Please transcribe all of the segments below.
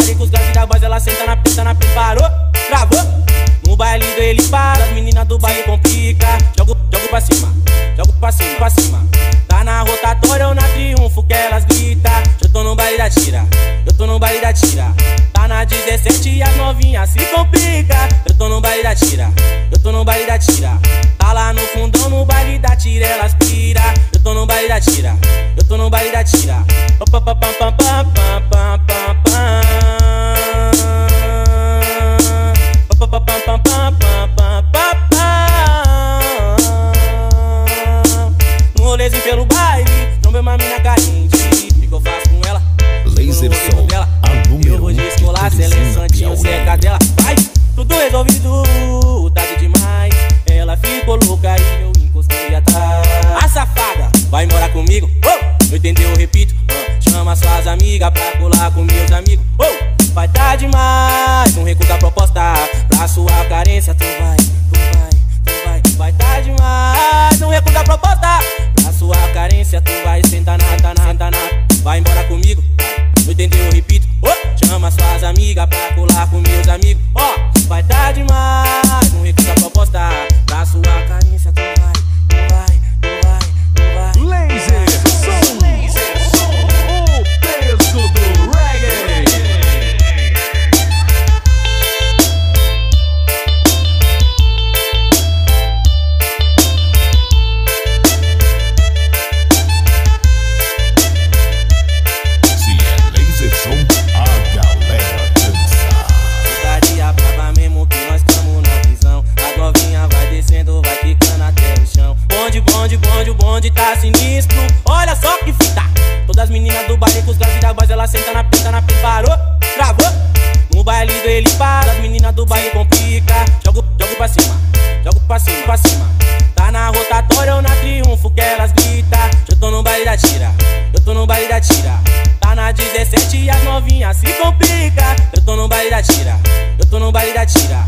baile com os graves da voz, ela senta na pista, na pista, parou, travou. No baile do ele para, as meninas do baile complica. Jogo, jogo pra cima, jogo pra cima, pra cima. Tá na rotatória ou na triunfo que elas gritam. Eu tô no baile da tira, eu tô no baile da tira. Tá na 17 e as novinhas se complica. Eu tô no baile da tira, eu tô no baile da tira. Tá lá no fundão, no baile da tira, elas pira. Eu tô no baile da tira, eu tô no baile da tira. Pam, pam, pam, pam, pam, rolezinho pelo baile, trombei uma mina carente. O que eu faço com ela? Laser dela. a número Eu vou um de de escolar, Teresina, Celeste Santinho, seca dela. Vai, tudo resolvido, tarde demais. Ela ficou louca e eu encostei atrás. A safada vai morar comigo, oh, não entendeu, eu repito. ah, chama suas amigas pra colar com meus amigos. Oh, vai tá demais, repito. Oh, chama suas amigas pra colar com meus amigos. Ó, oh, vai tá demais, não recusa proposta. Pra sua bonde, tá sinistro. Olha só que fita. Todas as meninas do baile com os da voz, ela senta na pista, na pista, parou, travou. No baile do ele para, as meninas do baile complica. Jogo, jogo pra cima, jogo pra cima, pra cima. Tá na rotatória ou na triunfo que elas gritam. Eu tô no baile da tira, eu tô no baile da tira. Tá na 17 e as novinhas se complica. Eu tô no baile da tira, eu tô no baile da tira.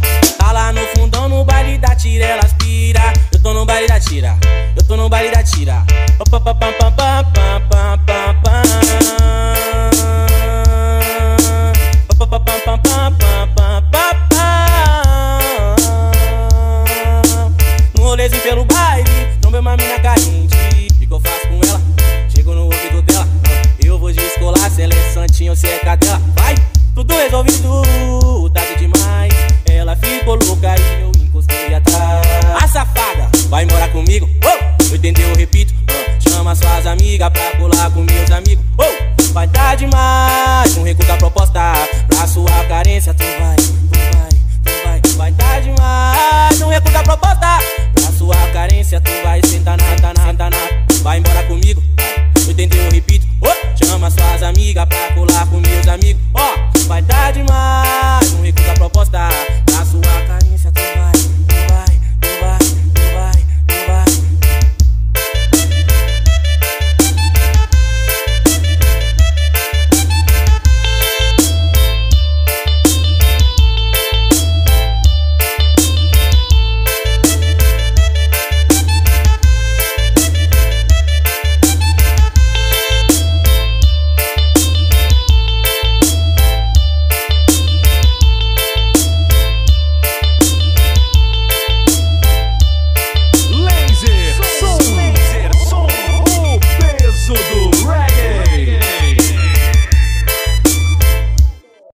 Como uma mina carente, o que eu faço com ela? Chego no ouvido dela, eu vou descolar se ela é santinha ou se é cadela. Vai, tudo resolvido, tarde demais. Ela ficou louca e eu encostei atrás. A safada vai morar comigo, oh! entendeu? Eu repito, chama suas amigas pra colar com meus amigos. Oh! Vai dar demais, não recuo da proposta. Pra sua carência, tu vai, tu vai, tu vai, vai dar demais.